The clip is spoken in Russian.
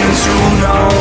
to know.